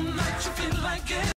so much you feel like it.